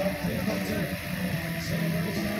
Something about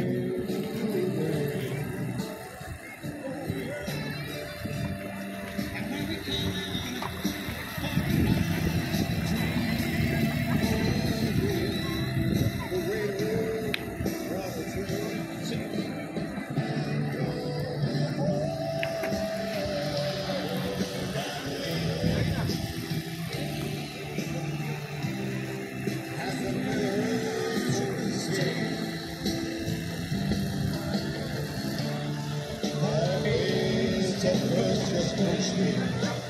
Let's just go